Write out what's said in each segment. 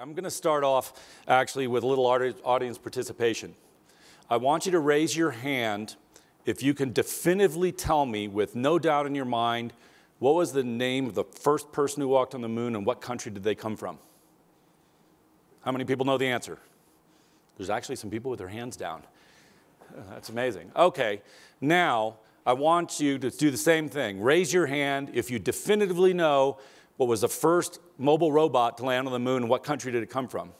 I'm going to start off actually with a little audience participation. I want you to raise your hand if you can definitively tell me, with no doubt in your mind, what was the name of the first person who walked on the moon and what country did they come from? How many people know the answer? There's actually some people with their hands down. That's amazing. Okay, now I want you to do the same thing. Raise your hand if you definitively know what was the first mobile robot to land on the moon and what country did it come from.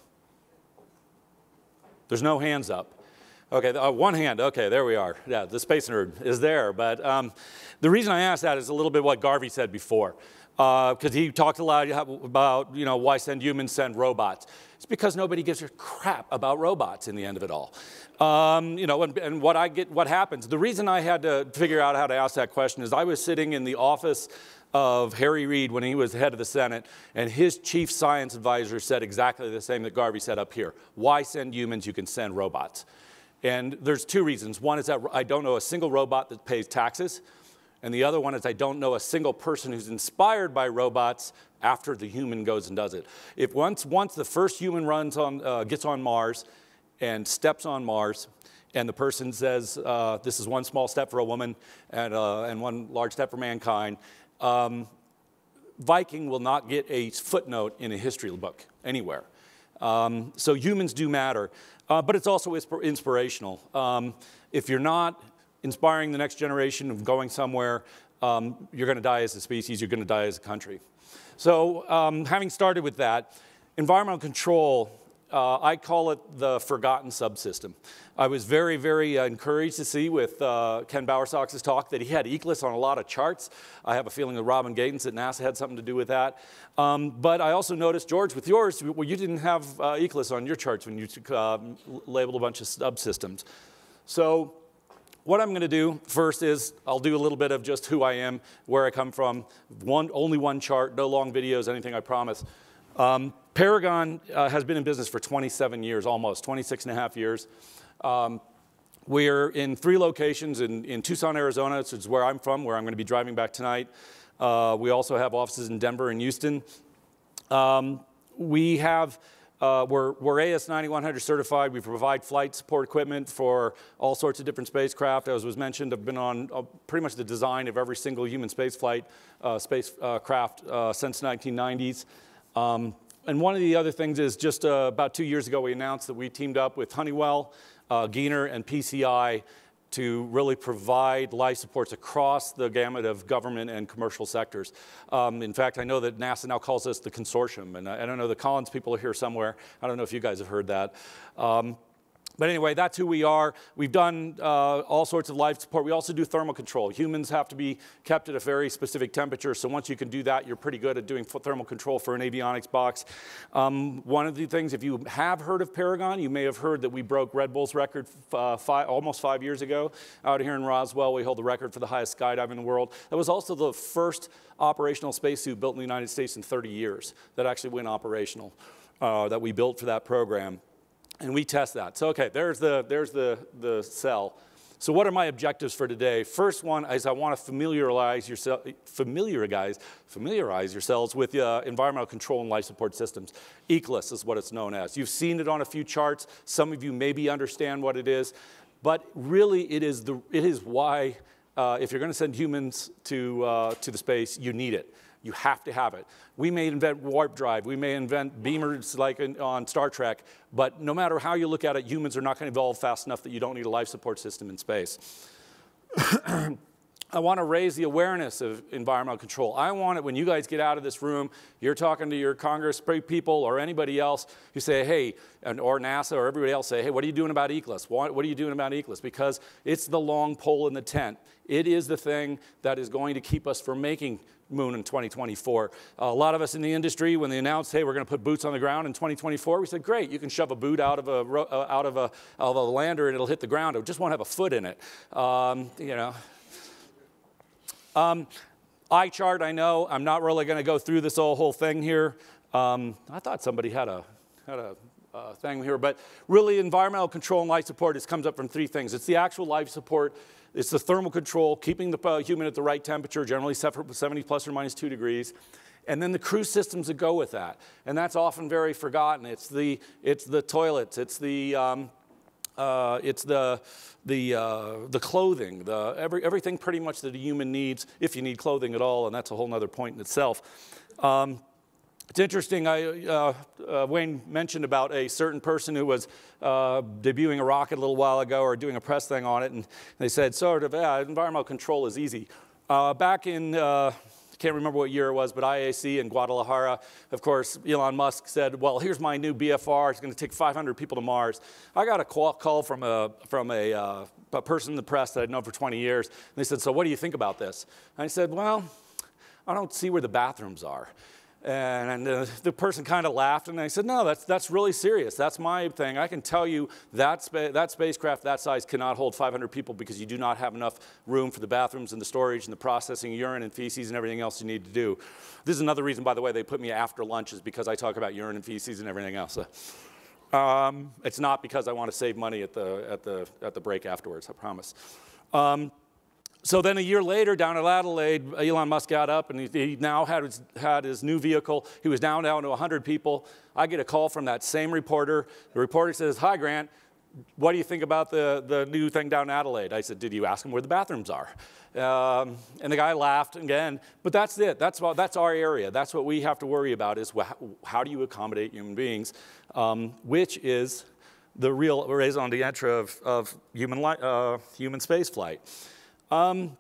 There's no hands up. Okay, uh, one hand. Okay, there we are. Yeah, the space nerd is there. But um, the reason I asked that is a little bit what Garvey said before, because uh, he talked a lot about you know why send humans, send robots. It's because nobody gives a crap about robots in the end of it all. Um, you know, and, and, what I get, what happens. The reason I had to figure out how to ask that question is I was sitting in the office of Harry Reid when he was head of the Senate, and his chief science advisor said exactly the same that Garvey said up here. Why send humans? You can send robots. And there's two reasons. One is that I don't know a single robot that pays taxes. And the other one is I don't know a single person who's inspired by robots after the human goes and does it. If once, once the first human runs on, uh, gets on Mars and steps on Mars, and the person says, uh, this is one small step for a woman and, uh, and one large step for mankind, um, Viking will not get a footnote in a history book anywhere. Um, so humans do matter, uh, but it's also inspirational. Um, if you're not inspiring the next generation of going somewhere, um, you're going to die as a species, you're going to die as a country. So, um, having started with that, environmental control, uh, I call it the forgotten subsystem. I was very, very uh, encouraged to see with uh, Ken Bowersox's talk that he had ECLSS on a lot of charts. I have a feeling that Robin Gatens at NASA had something to do with that. Um, but I also noticed, George, with yours, well, you didn't have uh, ECLSS on your charts when you uh, labeled a bunch of subsystems. So what I'm going to do first is I'll do a little bit of just who I am, where I come from. One, only one chart, no long videos, anything I promise. Um, Paragon uh, has been in business for 27 years, almost 26 and a half years. Um, we're in three locations in, in Tucson, Arizona, which is where I'm from, where I'm going to be driving back tonight. Uh, we also have offices in Denver and Houston. Um, we have uh, we're, we're AS 9100 certified. We provide flight support equipment for all sorts of different spacecraft. As was mentioned, I've been on uh, pretty much the design of every single human spaceflight uh, spacecraft uh, since 1990s. Um, and one of the other things is just uh, about two years ago, we announced that we teamed up with Honeywell, uh, Giner, and PCI to really provide life supports across the gamut of government and commercial sectors. Um, in fact, I know that NASA now calls us the consortium, and I, I, don't know, the Collins people are here somewhere. I don't know if you guys have heard that. Um, but anyway, that's who we are. We've done uh, all sorts of life support. We also do thermal control. Humans have to be kept at a very specific temperature. So once you can do that, you're pretty good at doing thermal control for an avionics box. Um, one of the things, if you have heard of Paragon, you may have heard that we broke Red Bull's record uh, five, almost five years ago out here in Roswell. We hold the record for the highest skydive in the world. That was also the first operational spacesuit built in the United States in 30 years that actually went operational, uh, that we built for that program and we test that. So, okay, there's the, there's the, the cell. So what are my objectives for today? First one is I want to familiarize, yourself, familiarize, familiarize yourselves with uh, environmental control and life support systems. ECLSS is what it's known as. You've seen it on a few charts. Some of you maybe understand what it is. But really, it is, the, it is why, uh, if you're going to send humans to, uh, to the space, you need it. You have to have it. We may invent warp drive, we may invent beamers like in, on Star Trek, but no matter how you look at it, humans are not going to evolve fast enough that you don't need a life support system in space. I want to raise the awareness of environmental control. I want it when you guys get out of this room, you're talking to your Congress people or anybody else, you say, hey, and, or NASA or everybody else say, hey, what are you doing about ECLSS? What, what are you doing about ECLSS? Because it's the long pole in the tent. It is the thing that is going to keep us from making moon in 2024. Uh, a lot of us in the industry, when they announced, hey, we're going to put boots on the ground in 2024, we said, great, you can shove a boot out of a, uh, out of a, of a lander and it'll hit the ground. It just won't have a foot in it. Um, you know. Um, chart. I know, I'm not really going to go through this whole, whole thing here. Um, I thought somebody had a, had a uh, thing here, but really environmental control and life support is, comes up from three things. It's the actual life support it's the thermal control, keeping the uh, human at the right temperature, generally 70 plus or minus 2 degrees. and then the crew systems that go with that. And that's often very forgotten. It's the, it's the toilets, it's the, um, uh, it's the, the, uh, the clothing, the, every, everything pretty much that a human needs, if you need clothing at all, and that's a whole other point in itself. Um, it's interesting, I, uh, uh, Wayne mentioned about a certain person who was uh, debuting a rocket a little while ago or doing a press thing on it, and they said, sort of, yeah, environmental control is easy. Uh, back in can't remember what year it was, but IAC in Guadalajara, of course, Elon Musk said, well, here's my new BFR. It's going to take 500 people to Mars. I got a call from a, from a, uh, a person in the press that I'd known for 20 years. And they said, so what do you think about this? And I said, well, I don't see where the bathrooms are. And, uh, the person kind of laughed, and I said, No, that's, that's really serious. That's my thing. I can tell you that, spa- that spacecraft that size cannot hold 500 people because you do not have enough room for the bathrooms and the storage and the processing urine and feces and everything else you need to do. This is another reason, by the way, they put me after lunch, is because I talk about urine and feces and everything else. Um, it's not because I want to save money at the, at the, at the break afterwards, I promise. Um, so then a year later, down at Adelaide, Elon Musk got up and he, he, now had his, had his new vehicle. He was down down to 100 people. I get a call from that same reporter. The reporter says, Hi, Grant, what do you think about the, the new thing down in Adelaide? I said, Did you ask him where the bathrooms are? Um, and the guy laughed again. But that's it. That's, what, that's our area. That's what we have to worry about is how, how do you accommodate human beings, um, which is the real raison d'etre of, of human, uh, human space flight. Um,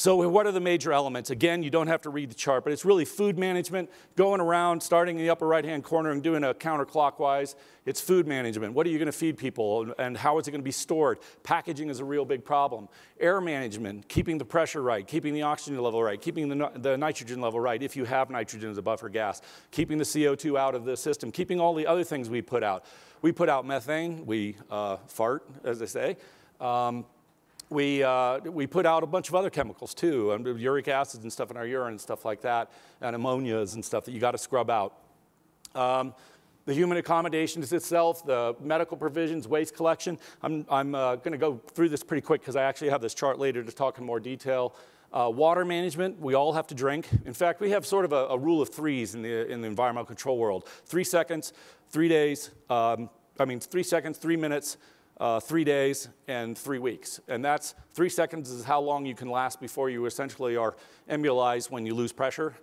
so what are the major elements? Again, you don't have to read the chart, but it's really food management, going around, starting in the upper right-hand corner and doing a counterclockwise. It's food management. What are you going to feed people and how is it going to be stored? Packaging is a real big problem. Air management, keeping the pressure right, keeping the oxygen level right, keeping the, the nitrogen level right if you have nitrogen as a buffer gas, keeping the CO2 out of the system, keeping all the other things we put out. We put out methane, we uh, fart, as they say. Um, we, uh, we put out a bunch of other chemicals too, and uric acids and stuff in our urine and stuff like that, and ammonias and stuff that you got to scrub out. Um, the human accommodations itself, the medical provisions, waste collection. I'm, I'm uh, going to go through this pretty quick because I actually have this chart later to talk in more detail. Uh, water management, we all have to drink. In fact, we have sort of a, a, rule of threes in the, in the environmental control world. Three seconds, three days, um, I mean, three seconds, three minutes, uh, three days and three weeks. And that's three seconds is how long you can last before you essentially are embolized when you lose pressure.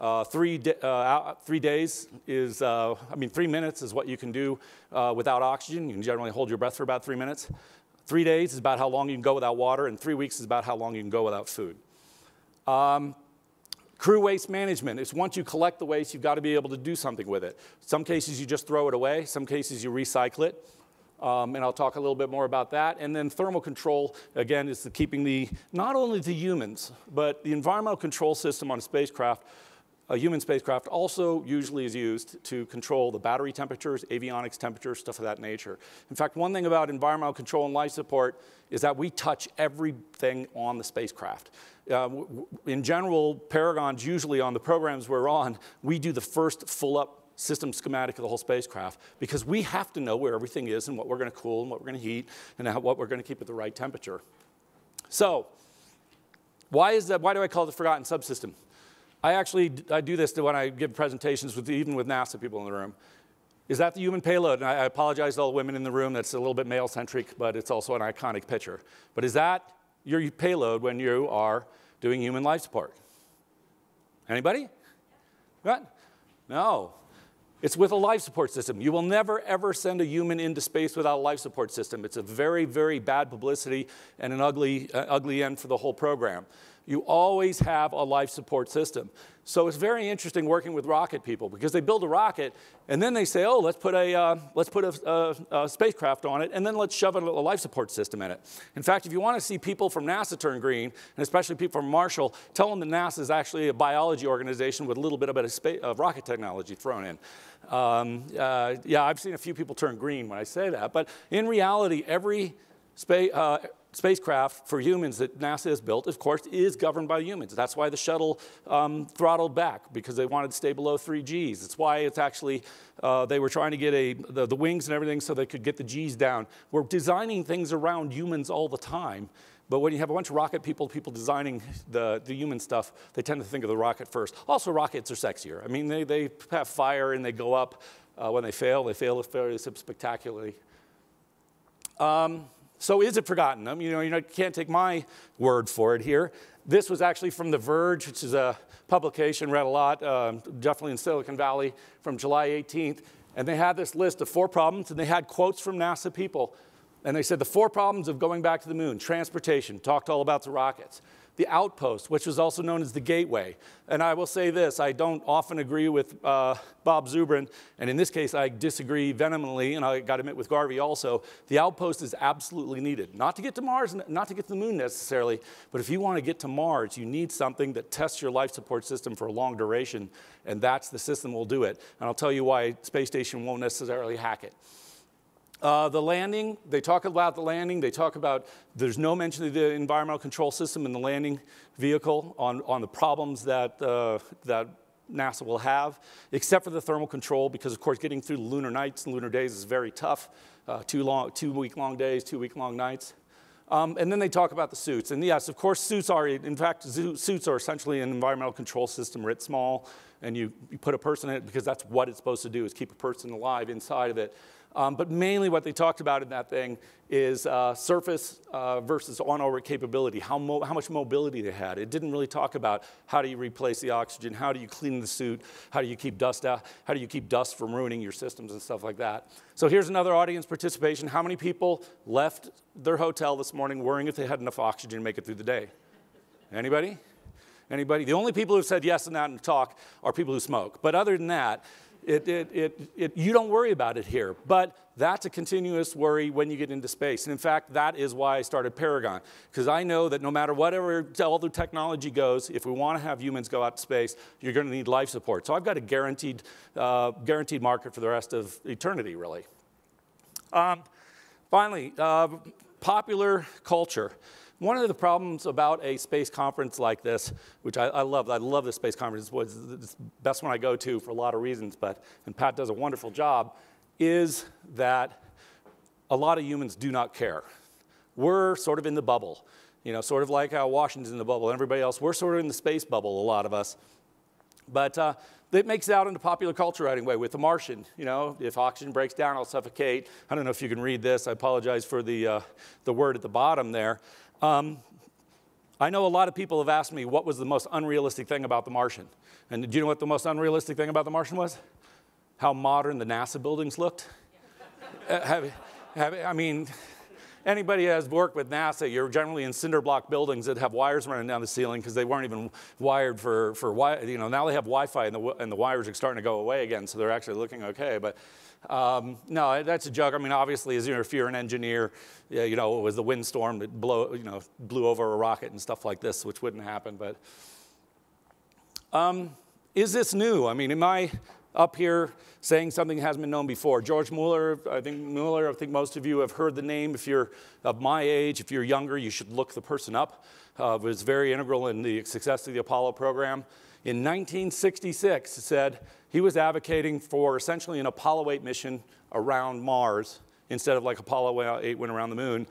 Uh, three, uh, three days is, uh, I mean, three minutes is what you can do uh, without oxygen. You can generally hold your breath for about three minutes. Three days is about how long you can go without water, and three weeks is about how long you can go without food. Um, Crew waste management is once you collect the waste, you've got to be able to do something with it. Some cases you just throw it away, some cases you recycle it. Um, and I'll talk a little bit more about that. And then thermal control, again, is the keeping the, not only the humans, but the environmental control system on a spacecraft, a human spacecraft also usually is used to control the battery temperatures, avionics temperatures, stuff of that nature. In fact, one thing about environmental control and life support is that we touch everything on the spacecraft. Uh, in general, Paragon's usually on the programs we're on, we do the first full up system schematic of the whole spacecraft because we have to know where everything is and what we're going to cool and what we're going to heat and how, what we're going to keep at the right temperature. So, why is that? Why do I call it the forgotten subsystem? I actually I do this when I give presentations with even with NASA people in the room. Is that the human payload? And I, I apologize to all the women in the room. That's a little bit male centric, but it's also an iconic picture. But is that your payload when you are doing human life support? Anybody? What? No. It's with a life support system. You will never, ever send a human into space without a life support system. It's a very, very bad publicity and an ugly, uh, ugly end for the whole program. You always have a life support system. So it's very interesting working with rocket people because they build a rocket and then they say, oh, let's put a, uh, let's put a, a, a, spacecraft on it and then let's shove a, a life support system in it. In fact, if you want to see people from NASA turn green, and especially people from Marshall, tell them that NASA is actually a biology organization with a little bit of, a of rocket technology thrown in. Um, uh, yeah, I've seen a few people turn green when I say that, but in reality, every space, uh, spacecraft for humans that NASA has built, of course, is governed by humans. That's why the shuttle um, throttled back because they wanted to stay below three Gs. It's why it's actually, uh, they were trying to get a, the, the, wings and everything so they could get the Gs down. We're designing things around humans all the time But when you have a bunch of rocket people, people designing the, the human stuff, they tend to think of the rocket first. Also, rockets are sexier. I mean, they, they have fire and they go up. Uh, when they fail, they fail fairly spectacularly. Um, so is it forgotten? I mean, you know, you can't take my word for it here. This was actually from The Verge, which is a publication, read a lot, uh, definitely in Silicon Valley, from July 18th. And they had this list of four problems, and they had quotes from NASA people. And they said the four problems of going back to the moon transportation, talked all about the rockets the outpost, which was also known as the gateway. And I will say this I don't often agree with uh, Bob Zubrin, and in this case, I disagree vehemently, and I got to admit with Garvey also. The outpost is absolutely needed, not to get to Mars, not to get to the moon necessarily, but if you want to get to Mars, you need something that tests your life support system for a long duration, and that's the system will do it. And I'll tell you why space station won't necessarily hack it. Uh, the landing, they talk about the landing. They talk about there's no mention of the environmental control system in the landing vehicle on, on the problems that, uh, that NASA will have, except for the thermal control, because of course getting through lunar nights and lunar days is very tough. Uh, two, long, two week long days, two week long nights. Um, and then they talk about the suits. And yes, of course, suits are, in fact, suits are essentially an environmental control system writ small, and you, you put a person in it because that's what it's supposed to do, is keep a person alive inside of it. Um, but mainly what they talked about in that thing is uh, surface uh, versus on-orbit capability, how, how much mobility they had. It didn't really talk about how do you replace the oxygen, how do you clean the suit, how do you keep dust out, how do you keep dust from ruining your systems and stuff like that. So here's another audience participation. How many people left their hotel this morning worrying if they had enough oxygen to make it through the day? Anybody? Anybody? The only people who said yes in that in the talk are people who smoke. But other than that, it, it, it, it, you don't worry about it here, but that's a continuous worry when you get into space. And in fact, that is why I started Paragon, because I know that no matter whatever all the technology goes, if we want to have humans go out to space, you're going to need life support. So I've got a guaranteed, uh, guaranteed market for the rest of eternity, really. Um, finally, uh, popular culture. One of the problems about a space conference like this, which I, I love, I love this space conference, it's the best one I go to for a lot of reasons, but, and Pat does a wonderful job, is that a lot of humans do not care. We're sort of in the bubble, you know, sort of like how Washington's in the bubble and everybody else. We're sort of in the space bubble, a lot of us. But uh, it makes it out into popular culture right away with The Martian. You know, if oxygen breaks down, I'll suffocate. I don't know if you can read this. I apologize for the, uh, the word at the bottom there. Um, I know a lot of people have asked me what was the most unrealistic thing about the Martian. And do you know what the most unrealistic thing about the Martian was? How modern the NASA buildings looked. uh, have, have, I mean, anybody who has worked with NASA, you're generally in cinder block buildings that have wires running down the ceiling because they weren't even wired for, for, you know, now they have Wi-Fi and the, and the wires are starting to go away again, so they're actually looking okay. But um, no, that's a joke. I mean, obviously, as you know, if you're an engineer, you know, it was the windstorm that blow, you know, blew over a rocket and stuff like this, which wouldn't happen. But um, is this new? I mean, am I up here saying something that hasn't been known before? George Mueller, I think Mueller, I think most of you have heard the name. If you're of my age, if you're younger, you should look the person up. Uh, was very integral in the success of the Apollo program. In 1966, said he was advocating for essentially an Apollo 8 mission around Mars instead of like Apollo 8 went around the moon,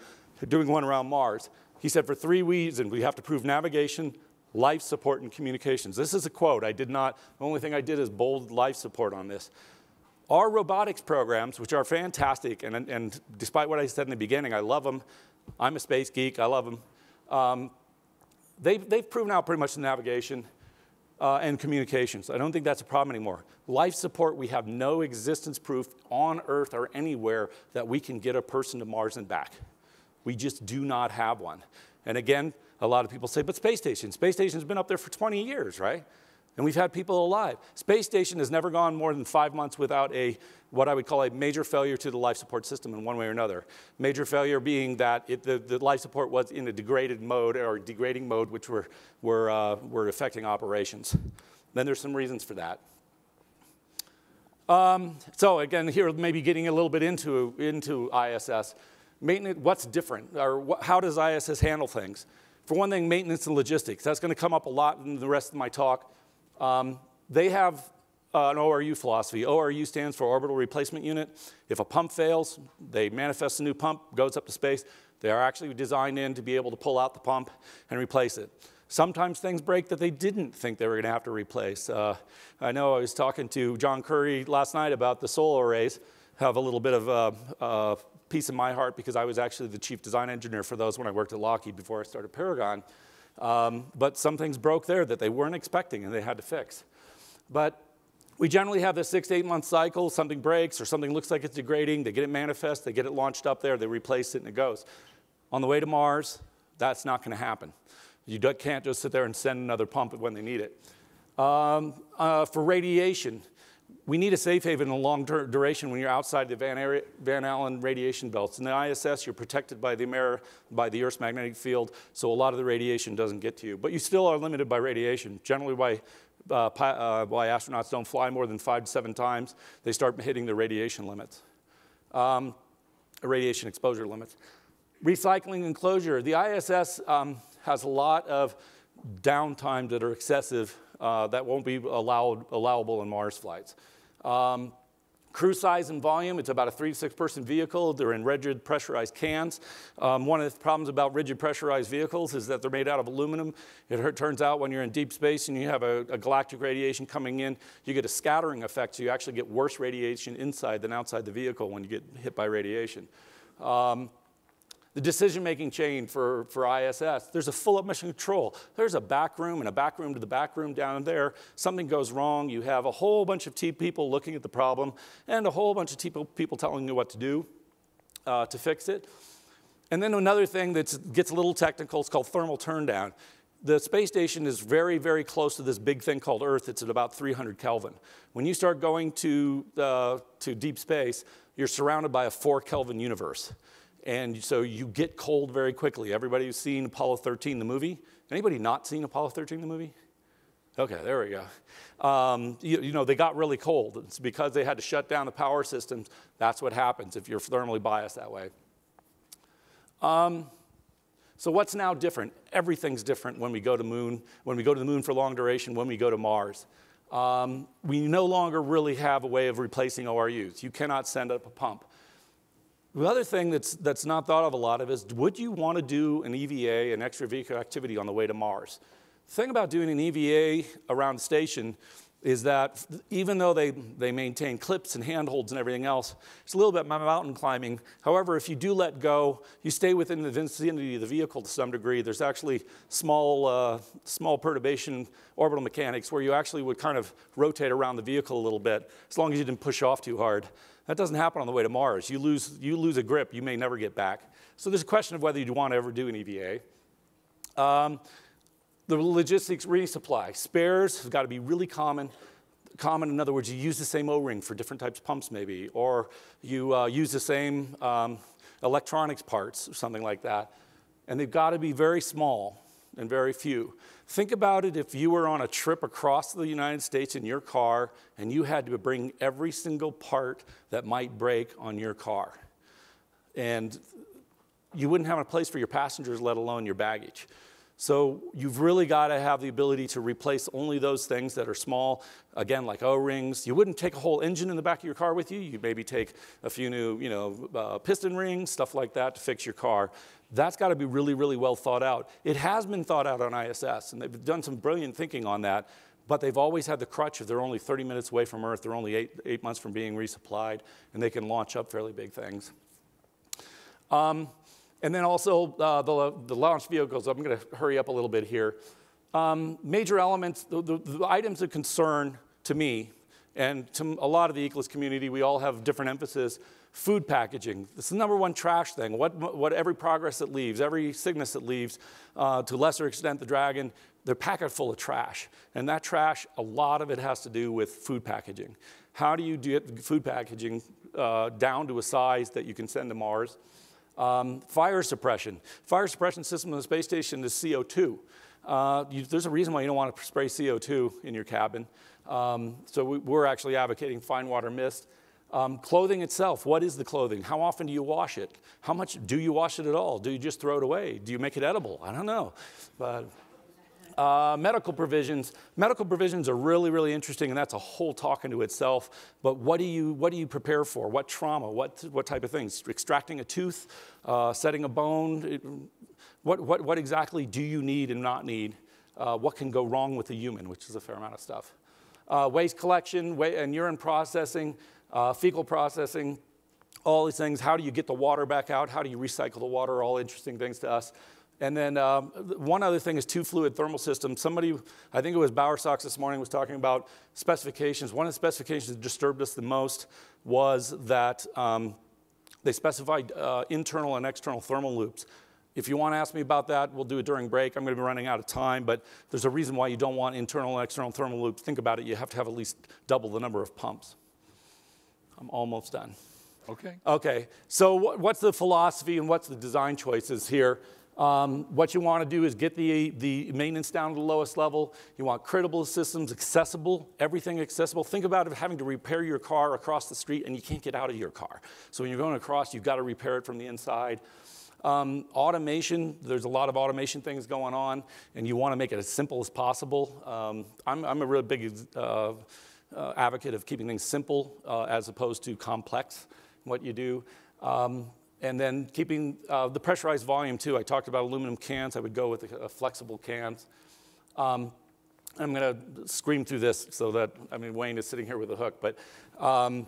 doing one around Mars. He said, for three reasons, we have to prove navigation, life support, and communications. This is a quote. I did not, the only thing I did is bold life support on this. Our robotics programs, which are fantastic, and, and despite what I said in the beginning, I love them. I'm a space geek, I love them. Um, they've, they've proven out pretty much the navigation uh, and communications. I don't think that's a problem anymore. Life support, we have no existence proof on Earth or anywhere that we can get a person to Mars and back. We just do not have one. And again, a lot of people say, but space station, space station's been up there for 20 years, right? And we've had people alive. Space station has never gone more than five months without a, what I would call a major failure to the life support system in one way or another. Major failure being that it, the, the, life support was in a degraded mode or degrading mode, which were, were, uh, were affecting operations. Then there's some reasons for that. Um, so again, here maybe getting a little bit into, into ISS. Maintenance, what's different, or how does ISS handle things? For one thing, maintenance and logistics. That's going to come up a lot in the rest of my talk. Um, they have uh, an ORU philosophy. ORU stands for Orbital Replacement Unit. If a pump fails, they manifest a new pump, goes up to space. They are actually designed in to be able to pull out the pump and replace it. Sometimes things break that they didn't think they were going to have to replace. Uh, I know I was talking to John Curry last night about the solar arrays. Have a little bit of a, a piece in my heart because I was actually the chief design engineer for those when I worked at Lockheed before I started Paragon. Um, but some things broke there that they weren't expecting and they had to fix. But we generally have this six to eight month cycle. Something breaks or something looks like it's degrading. They get it manifest, they get it launched up there, they replace it, and it goes. On the way to Mars, that's not going to happen. You can't just sit there and send another pump when they need it. Um, uh, for radiation, we need a safe haven in a long dur duration when you're outside the Van, Van, Allen radiation belts. In the ISS, you're protected by the, by the Earth's magnetic field, so a lot of the radiation doesn't get to you. But you still are limited by radiation. Generally, why, uh, uh, why astronauts don't fly more than five to seven times, they start hitting the radiation limits, um, radiation exposure limits. Recycling and closure. The ISS um, has a lot of downtime that are excessive uh, that won't be allowed, allowable in Mars flights. Um, Crew size and volume, it's about a three to six person vehicle. They're in rigid pressurized cans. Um, one of the problems about rigid pressurized vehicles is that they're made out of aluminum. It turns out when you're in deep space and you have a, a galactic radiation coming in, you get a scattering effect, so you actually get worse radiation inside than outside the vehicle when you get hit by radiation. Um, the decision-making chain for, for ISS. There's a full mission control. There's a back room and a back room to the back room down there. Something goes wrong. You have a whole bunch of T people looking at the problem and a whole bunch of people, people telling you what to do uh, to fix it. And then another thing that gets a little technical is called thermal turndown. The space station is very, very close to this big thing called Earth. It's at about 300 Kelvin. When you start going to, uh, to deep space, you're surrounded by a 4 Kelvin universe. And so you get cold very quickly. Everybody who's seen Apollo 13, the movie? Anybody not seen Apollo 13, the movie? Okay, there we go. Um, you, you, know, they got really cold. It's because they had to shut down the power systems. That's what happens if you're thermally biased that way. Um, so what's now different? Everything's different when we go to moon, when we go to the moon for long duration, when we go to Mars. Um, we no longer really have a way of replacing ORUs. You cannot send up a pump. The other thing that's, that's not thought of a lot of is would you want to do an EVA, an extravehicular activity, on the way to Mars? The thing about doing an EVA around the station is that even though they, they maintain clips and handholds and everything else, it's a little bit mountain climbing. However, if you do let go, you stay within the vicinity of the vehicle to some degree. There's actually small, uh, small perturbation orbital mechanics where you actually would kind of rotate around the vehicle a little bit, as long as you didn't push off too hard. That doesn't happen on the way to Mars. You lose, you lose a grip, you may never get back. So there's a question of whether you'd want to ever do an EVA. Um, the logistics resupply. Spares have got to be really common. Common, in other words, you use the same O-ring for different types of pumps maybe, or you uh, use the same um, electronics parts or something like that. And they've got to be very small and very few. Think about it if you were on a trip across the United States in your car and you had to bring every single part that might break on your car. And you wouldn't have a place for your passengers, let alone your baggage. So you've really got to have the ability to replace only those things that are small, again, like O-rings. You wouldn't take a whole engine in the back of your car with you. You'd maybe take a few new, you know, uh, piston rings, stuff like that to fix your car. That's got to be really, really well thought out. It has been thought out on ISS, and they've done some brilliant thinking on that, but they've always had the crutch of they're only 30 minutes away from Earth, they're only eight, eight months from being resupplied, and they can launch up fairly big things. Um, and then also uh, the, the launch vehicles, I'm going to hurry up a little bit here. Um, major elements, the, the, the, items of concern to me and to a lot of the ECLSS community, we all have different emphasis. Food packaging, this is the number one trash thing. What, what every progress that leaves, every Cygnus that leaves, uh, to lesser extent the Dragon, they're packed full of trash. And that trash, a lot of it has to do with food packaging. How do you get food packaging uh, down to a size that you can send to Mars? Um, fire suppression. Fire suppression system on the space station is CO2. Uh, you, there's a reason why you don't want to spray CO2 in your cabin. Um, so we, are actually advocating fine water mist. Um, clothing itself, what is the clothing? How often do you wash it? How much do you wash it at all? Do you just throw it away? Do you make it edible? I don't know. But Uh, medical provisions. Medical provisions are really, really interesting, and that's a whole talk into itself. But what do you, what do you prepare for? What trauma? What, what type of things? Extracting a tooth, uh, setting a bone? What, what, what exactly do you need and not need? Uh, what can go wrong with a human, which is a fair amount of stuff. Uh, waste collection and urine processing, uh, fecal processing, all these things. How do you get the water back out? How do you recycle the water? All interesting things to us. And then um, one other thing is two fluid thermal systems. Somebody, I think it was Bauer Bowersox this morning, was talking about specifications. One of the specifications that disturbed us the most was that um, they specified uh, internal and external thermal loops. If you want to ask me about that, we'll do it during break. I'm going to be running out of time, but there's a reason why you don't want internal and external thermal loops. Think about it, you have to have at least double the number of pumps. I'm almost done. Okay. Okay, so what's the philosophy and what's the design choices here? Um, what you want to do is get the, the maintenance down to the lowest level. You want critical systems accessible, everything accessible. Think about having to repair your car across the street and you can't get out of your car. So when you're going across, you've got to repair it from the inside. Um, automation, there's a lot of automation things going on, and you want to make it as simple as possible. Um, I'm, I'm, a real big uh, uh, advocate of keeping things simple uh, as opposed to complex, what you do. Um, and then keeping uh, the pressurized volume too. I talked about aluminum cans. I would go with a, a flexible cans. Um, I'm going to scream through this so that, I mean, Wayne is sitting here with a hook, but um,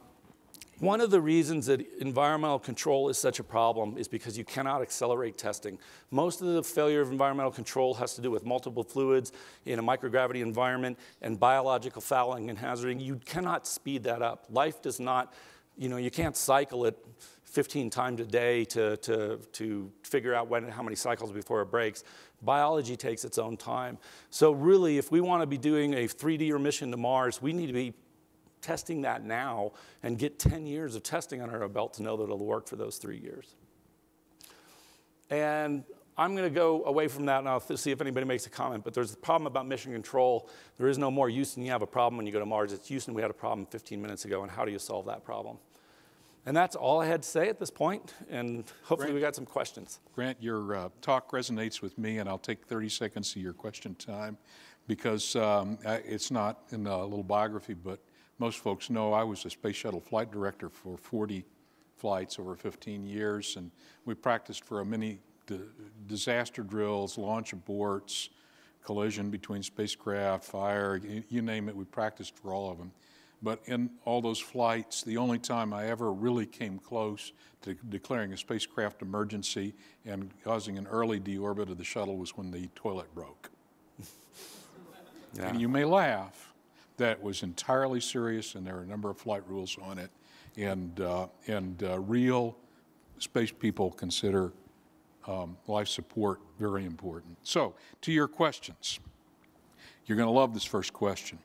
one of the reasons that environmental control is such a problem is because you cannot accelerate testing. Most of the failure of environmental control has to do with multiple fluids in a microgravity environment and biological fouling and hazarding. You cannot speed that up. Life does not, you know, you can't cycle it 15 times a day to, to, to figure out when, how many cycles before it breaks. Biology takes its own time. So really, if we want to be doing a 3D mission to Mars, we need to be testing that now and get 10 years of testing under our belt to know that it'll work for those three years. And I'm going to go away from that and I'll see if anybody makes a comment. But there's a problem about mission control. There is no more Houston, you have a problem when you go to Mars. It's Houston, we had a problem 15 minutes ago, and how do you solve that problem? And that's all I had to say at this point, and hopefully Grant, we got some questions. Grant, your uh, talk resonates with me, and I'll take 30 seconds of your question time because um, it's not in a little biography, but most folks know I was a space shuttle flight director for 40 flights over 15 years, and we practiced for a many disaster drills, launch aborts, collision between spacecraft, fire, you, you name it, we practiced for all of them. But in all those flights, the only time I ever really came close to declaring a spacecraft emergency and causing an early deorbit of the shuttle was when the toilet broke. yeah. And you may laugh, that was entirely serious, and there are a number of flight rules on it. And, uh, and uh, real space people consider um, life support very important. So, to your questions. You're going to love this first question.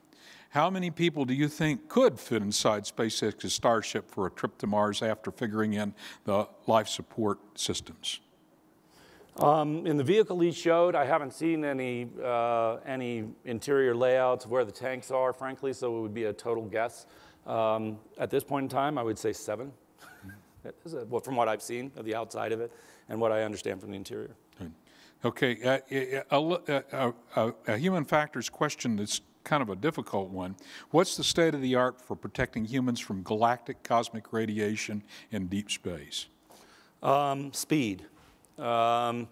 How many people do you think could fit inside SpaceX's Starship for a trip to Mars after figuring in the life support systems? Um, in the vehicle he showed, I haven't seen any, uh, any interior layouts of where the tanks are, frankly, so it would be a total guess. Um, at this point in time, I would say seven, from what I've seen of the outside of it and what I understand from the interior. Okay, uh, a, a, a, a, human factors question that's kind of a difficult one. What's the state of the art for protecting humans from galactic cosmic radiation in deep space? Um, speed. Um,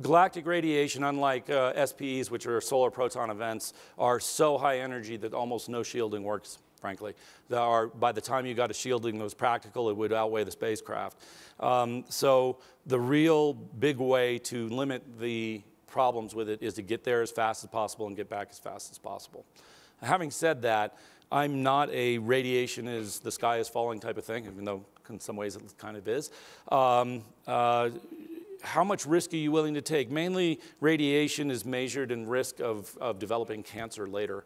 galactic radiation, unlike uh, SPEs, which are solar proton events, are so high energy that almost no shielding works, frankly. Are, by the time you got a shielding that was practical, it would outweigh the spacecraft. Um, so the real big way to limit the problems with it is to get there as fast as possible and get back as fast as possible. Having said that, I'm not a radiation is the sky is falling type of thing, even though in some ways it kind of is. Um, uh, how much risk are you willing to take? Mainly, radiation is measured in risk of, of developing cancer later.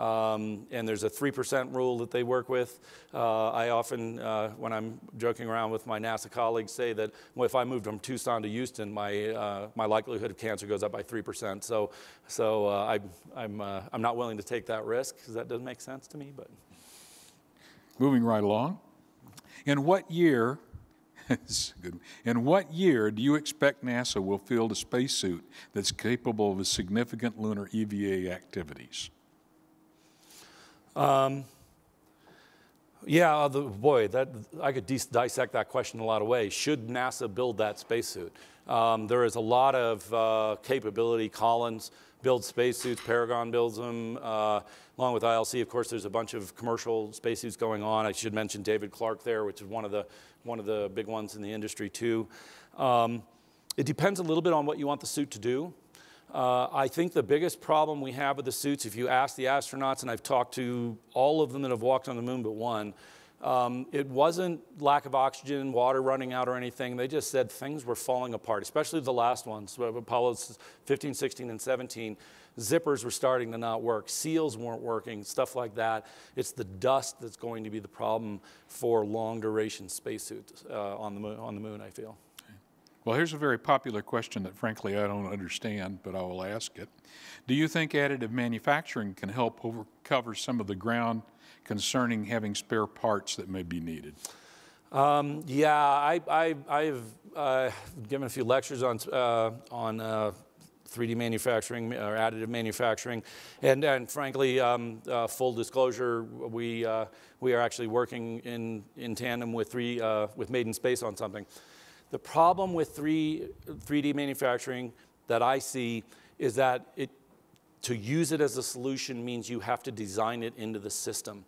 Um, and there's a 3% rule that they work with. Uh, I often, uh, when I'm joking around with my NASA colleagues, say that well, if I moved from Tucson to Houston, my, uh, my likelihood of cancer goes up by 3%. So, so uh, I, I'm, uh, I'm not willing to take that risk because that doesn't make sense to me. But Moving right along. In what year good. In what year do you expect NASA will field a spacesuit that's capable of significant lunar EVA activities? Yeah, uh, the, boy, that I could dis- dissect that question a lot of ways. Should NASA build that spacesuit? Um, there is a lot of uh, capability. Collins builds spacesuits, Paragon builds them, uh, along with ILC. Of course, there's a bunch of commercial spacesuits going on. I should mention David Clark there, which is one of the one of the big ones in the industry too. Um, it depends a little bit on what you want the suit to do. Uh, I think the biggest problem we have with the suits, if you ask the astronauts, and I've talked to all of them that have walked on the moon but one, um, it wasn't lack of oxygen, water running out, or anything. They just said things were falling apart, especially the last ones, Apollo's 15, 16, and 17. Zippers were starting to not work, seals weren't working, stuff like that. It's the dust that's going to be the problem for long duration spacesuits uh, on, the moon, on the moon, I feel. Well, here's a very popular question that frankly I don't understand, but I will ask it. Do you think additive manufacturing can help over cover some of the ground concerning having spare parts that may be needed? Um, yeah, I, I've uh, given a few lectures on, uh, on 3D uh, manufacturing or additive manufacturing. And, and frankly, um, uh, full disclosure, we, uh, we are actually working in, in tandem with, three, uh, with Made in Space on something. The problem with 3, 3D manufacturing that I see is that it, to use it as a solution means you have to design it into the system.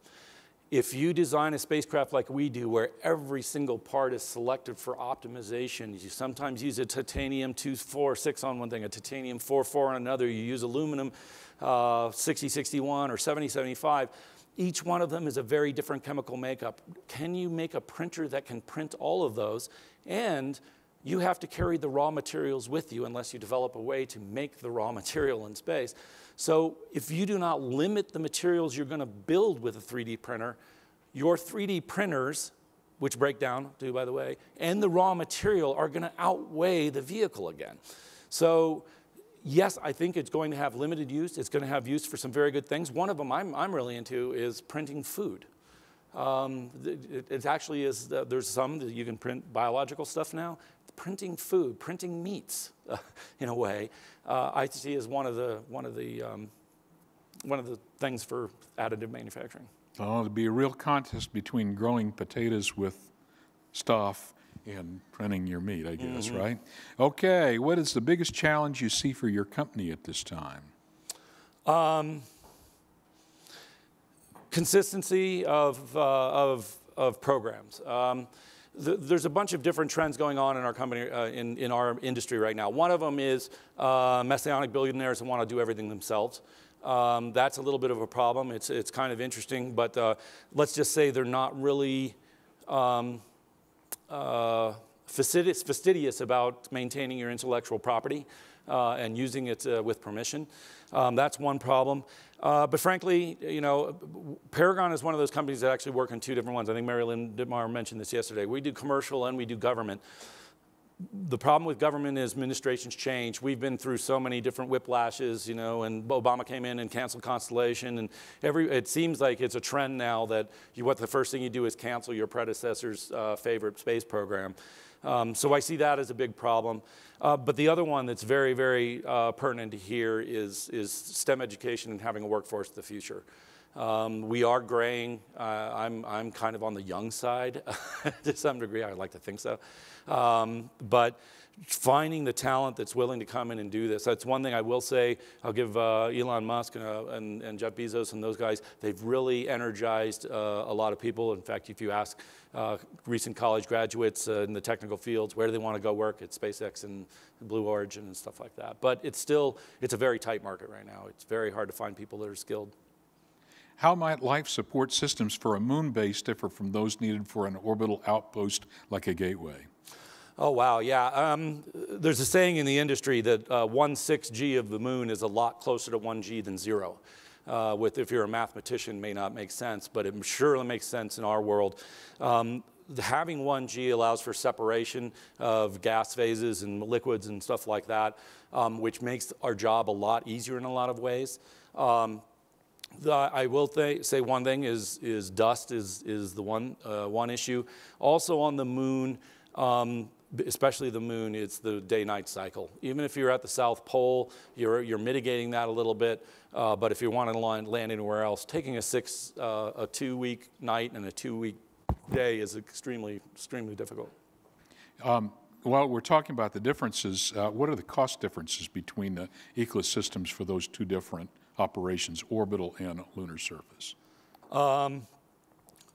If you design a spacecraft like we do, where every single part is selected for optimization, you sometimes use a titanium 246 on one thing, a titanium 44 on another, you use aluminum uh, 6061 or 7075. Each one of them is a very different chemical makeup. Can you make a printer that can print all of those? And you have to carry the raw materials with you unless you develop a way to make the raw material in space. So if you do not limit the materials you're going to build with a 3D printer, your 3D printers, which break down too, by the way, and the raw material are going to outweigh the vehicle again. So yes, I think it's going to have limited use. It's going to have use for some very good things. One of them I'm, I'm really into is printing food. Um, it, it, actually is, uh, there's some that you can print biological stuff now. Printing food, printing meats, uh, in a way, uh, I see as one of the, one of the, um, one of the things for additive manufacturing. Well, it'd be a real contest between growing potatoes with stuff and printing your meat, I guess, mm-hmm. right? Okay, what is the biggest challenge you see for your company at this time? Um, consistency of, uh, of, of programs. Um, th there's a bunch of different trends going on in our company, uh, in, in our industry right now. One of them is uh, messianic billionaires that want to do everything themselves. Um, that's a little bit of a problem. It's, it's kind of interesting, but uh, let's just say they're not really um, uh, fastidious, fastidious, about maintaining your intellectual property uh, and using it uh, with permission. Um, that's one problem. Uh, but frankly, you know, Paragon is one of those companies that actually work on two different ones. I think Mary Lynn Dittmar mentioned this yesterday. We do commercial and we do government the problem with government is administrations change. We've been through so many different whiplashes, you know, and Obama came in and canceled Constellation, and every it seems like it's a trend now that you, what the first thing you do is cancel your predecessor's uh, favorite space program. Um, so I see that as a big problem. Uh, but the other one that's very, very uh, pertinent here is, is STEM education and having a workforce of the future. Um, we are graying. Uh, I'm, I'm kind of on the young side to some degree. I'd like to think so. Um, but finding the talent that's willing to come in and do this. That's one thing I will say. I'll give uh, Elon Musk and, uh, and, and, Jeff Bezos and those guys, they've really energized uh, a lot of people. In fact, if you ask uh, recent college graduates uh, in the technical fields, where do they want to go work? It's SpaceX and Blue Origin and stuff like that. But it's still, it's a very tight market right now. It's very hard to find people that are skilled. How might life support systems for a moon base differ from those needed for an orbital outpost like a gateway? Oh, wow, yeah. Um, there's a saying in the industry that uh, 1 6G of the moon is a lot closer to 1G than zero. Uh, with if you're a mathematician may not make sense, but it surely makes sense in our world. Um, having 1G allows for separation of gas phases and liquids and stuff like that, um, which makes our job a lot easier in a lot of ways. Um, the, I will th say one thing is, is dust is, is the one, uh, one issue. Also on the moon, um, especially the moon, it's the day-night cycle. Even if you're at the South Pole, you're, you're mitigating that a little bit. Uh, but if you want to land, anywhere else, taking a six, uh, a two-week night and a two-week day is extremely, extremely difficult. Um, while we're talking about the differences, uh, what are the cost differences between the ECLSS systems for those two different operations, orbital and lunar surface? Um,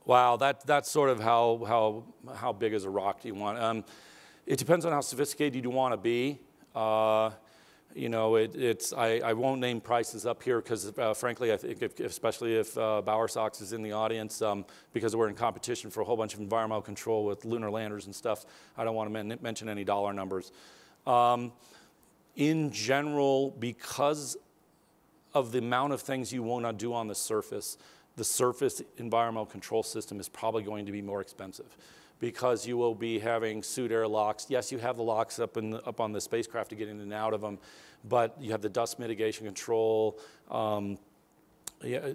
wow, that, that's sort of how, how, how big is a rock do you want? Um, it depends on how sophisticated you want to be. Uh, you know, it, it's, I, I, won't name prices up here because, uh, frankly, I think, if, especially if uh, Bowersox is in the audience, um, because we're in competition for a whole bunch of environmental control with lunar landers and stuff, I don't want to men mention any dollar numbers. Um, in general, because of the amount of things you want to do on the surface, the surface environmental control system is probably going to be more expensive because you will be having suit air locks. Yes, you have the locks up, in the, up on the spacecraft to get in and out of them, but you have the dust mitigation control. Um, yeah,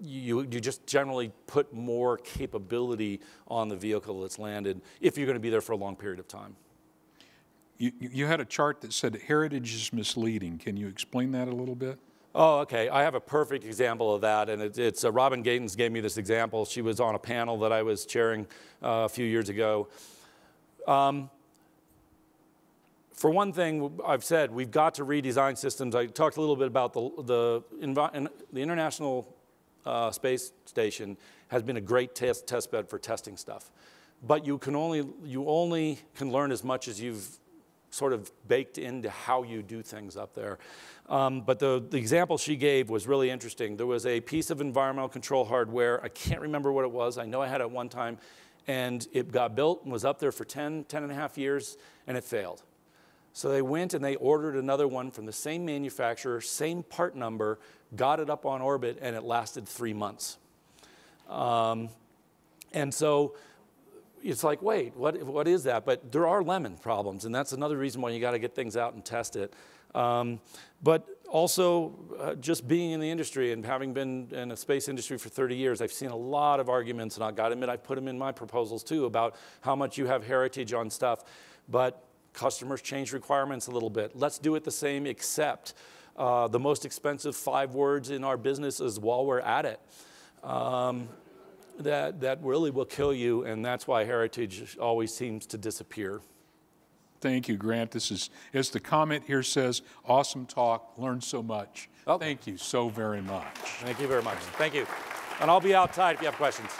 you, you just generally put more capability on the vehicle that's landed if you're going to be there for a long period of time. You, you had a chart that said heritage is misleading. Can you explain that a little bit? Oh, okay. I have a perfect example of that, and it, it's uh, Robin Gatens gave me this example. She was on a panel that I was chairing uh, a few years ago. Um, for one thing, I've said we've got to redesign systems. I talked a little bit about the the, the International uh, Space Station has been a great test test bed for testing stuff, but you can only you only can learn as much as you've sort of baked into how you do things up there. Um, but the, the example she gave was really interesting. There was a piece of environmental control hardware. I can't remember what it was. I know I had it one time. And it got built and was up there for 10, 10 and a half years, and it failed. So they went and they ordered another one from the same manufacturer, same part number, got it up on orbit, and it lasted three months. Um, and so it's like, wait, what, what is that? But there are lemon problems, and that's another reason why you got to get things out and test it. Um, but also, uh, just being in the industry and having been in the space industry for 30 years, I've seen a lot of arguments, and I've got to admit, I've put them in my proposals too about how much you have heritage on stuff. But customers change requirements a little bit. Let's do it the same, except uh, the most expensive five words in our business is while we're at it. Um, that, that really will kill you, and that's why heritage always seems to disappear. Thank you, Grant. This is, as the comment here says, awesome talk, learned so much. Oh. Thank you so very much. Thank you very much. Thank you. And I'll be outside if you have questions.